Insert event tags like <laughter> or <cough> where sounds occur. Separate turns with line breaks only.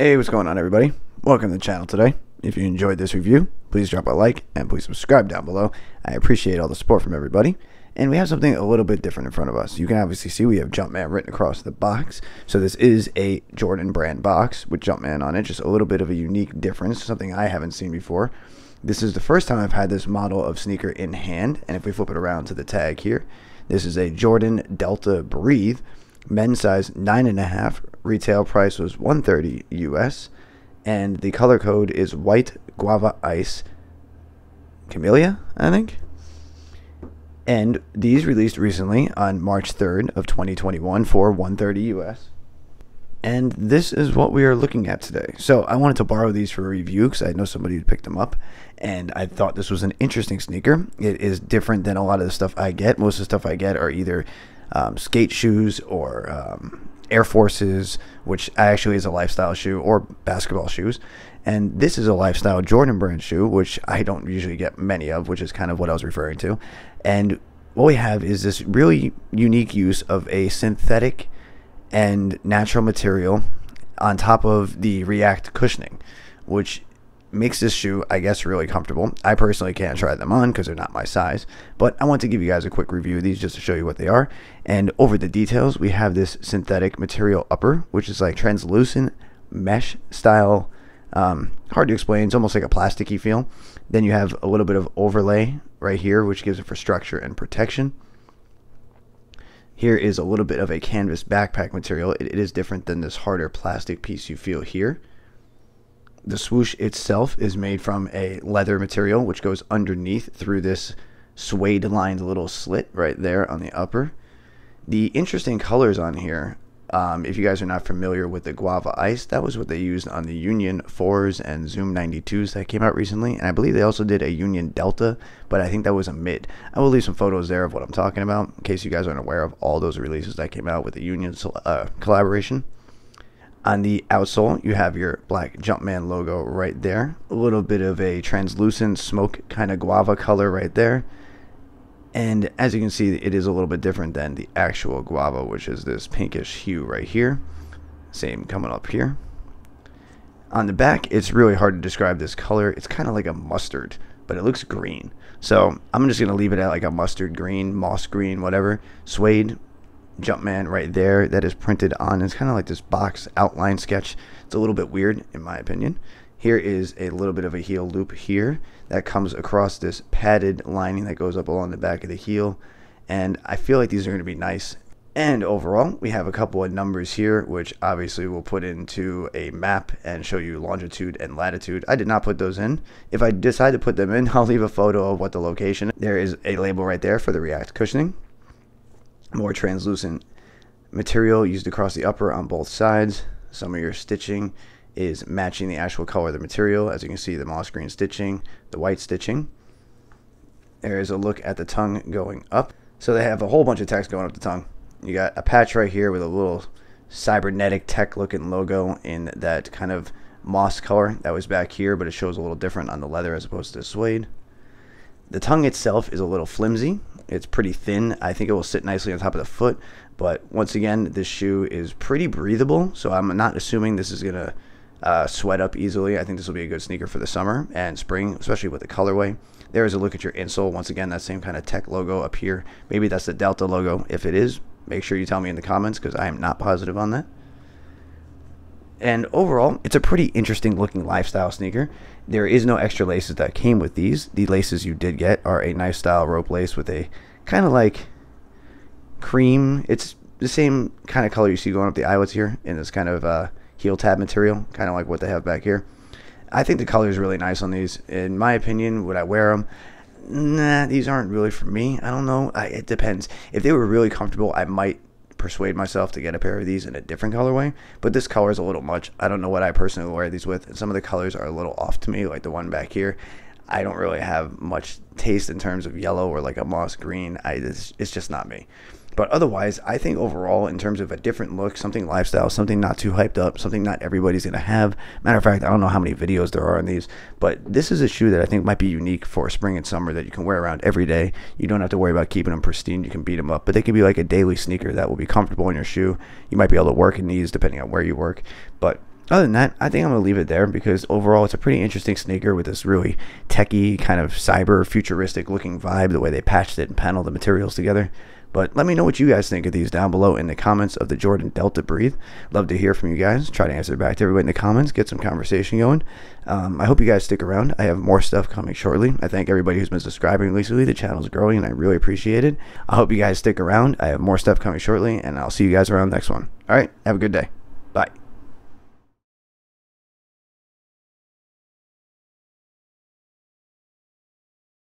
Hey, what's going on, everybody? Welcome to the channel today. If you enjoyed this review, please drop a like and please subscribe down below. I appreciate all the support from everybody. And we have something a little bit different in front of us. You can obviously see we have Jumpman written across the box. So this is a Jordan brand box with Jumpman on it. Just a little bit of a unique difference, something I haven't seen before. This is the first time I've had this model of sneaker in hand. And if we flip it around to the tag here, this is a Jordan Delta Breathe, men's size 9.5. Retail price was 130 US. And the color code is white guava ice camellia, I think. And these released recently on March 3rd of 2021 for 130 US. And this is what we are looking at today. So I wanted to borrow these for review because I know somebody who picked them up, and I thought this was an interesting sneaker. It is different than a lot of the stuff I get. Most of the stuff I get are either um, skate shoes or um, Air Forces, which actually is a lifestyle shoe, or basketball shoes. And this is a lifestyle Jordan brand shoe, which I don't usually get many of, which is kind of what I was referring to. And what we have is this really unique use of a synthetic and natural material on top of the React cushioning, which makes this shoe, I guess, really comfortable. I personally can't try them on because they're not my size, but I want to give you guys a quick review of these just to show you what they are. And over the details, we have this synthetic material upper, which is like translucent mesh style. Um, hard to explain. It's almost like a plasticky feel. Then you have a little bit of overlay right here, which gives it for structure and protection. Here is a little bit of a canvas backpack material. it, it is different than this harder plastic piece you feel here. The swoosh itself is made from a leather material which goes underneath through this suede lined little slit right there on the upper. The interesting colors on here um, if you guys are not familiar with the Guava Ice, that was what they used on the Union 4s and Zoom 92s that came out recently. And I believe they also did a Union Delta, but I think that was a mid. I will leave some photos there of what I'm talking about in case you guys aren't aware of all those releases that came out with the Union uh, collaboration. On the outsole, you have your black Jumpman logo right there. A little bit of a translucent smoke kind of guava color right there. And as you can see, it is a little bit different than the actual guava, which is this pinkish hue right here. Same coming up here. On the back, it's really hard to describe this color. It's kind of like a mustard, but it looks green. So I'm just going to leave it at like a mustard green, moss green, whatever. Suede Jumpman right there that is printed on. It's kind of like this box outline sketch. It's a little bit weird in my opinion. Here is a little bit of a heel loop here that comes across this padded lining that goes up along the back of the heel. And I feel like these are going to be nice. And overall, we have a couple of numbers here, which obviously we'll put into a map and show you longitude and latitude. I did not put those in. If I decide to put them in, <laughs> I'll leave a photo of what the location. There is a label right there for the React cushioning. More translucent material used across the upper on both sides. Some of your stitching is matching the actual color of the material. As you can see, the moss green stitching, the white stitching. There is a look at the tongue going up. So they have a whole bunch of text going up the tongue. You got a patch right here with a little cybernetic tech looking logo in that kind of moss color that was back here, but it shows a little different on the leather as opposed to the suede. The tongue itself is a little flimsy. It's pretty thin. I think it will sit nicely on top of the foot, but once again, this shoe is pretty breathable, so I'm not assuming this is going to uh, sweat up easily. I think this will be a good sneaker for the summer and spring, especially with the colorway. There is a look at your insole. Once again, that same kind of tech logo up here. Maybe that's the Delta logo. If it is, make sure you tell me in the comments because I am not positive on that. And overall, it's a pretty interesting looking lifestyle sneaker. There is no extra laces that came with these. The laces you did get are a nice style rope lace with a kind of like cream. It's the same kind of color you see going up the eyelets here in this kind of uh, heel tab material, kind of like what they have back here. I think the color is really nice on these. In my opinion, would I wear them? Nah, these aren't really for me. I don't know. I, it depends. If they were really comfortable, I might persuade myself to get a pair of these in a different colorway. But this color is a little much. I don't know what I personally wear these with. And some of the colors are a little off to me, like the one back here. I don't really have much taste in terms of yellow or like a moss green. I it's, it's just not me. But otherwise, I think overall, in terms of a different look, something lifestyle, something not too hyped up, something not everybody's going to have. Matter of fact, I don't know how many videos there are on these, but this is a shoe that I think might be unique for spring and summer that you can wear around every day. You don't have to worry about keeping them pristine. You can beat them up, but they can be like a daily sneaker that will be comfortable in your shoe. You might be able to work in these depending on where you work. But other than that, I think I'm to leave it there because overall it's a pretty interesting sneaker with this really techie, kind of cyber futuristic looking vibe, the way they patched it and paneled the materials together. But let me know what you guys think of these down below in the comments of the Jordan Delta Breathe. Love to hear from you guys. Try to answer back to everybody in the comments, get some conversation going. Um, I hope you guys stick around. I have more stuff coming shortly. I thank everybody who's been subscribing recently. The channel's growing and I really appreciate it. I hope you guys stick around. I have more stuff coming shortly and I'll see you guys around the next one. All right, have a good day.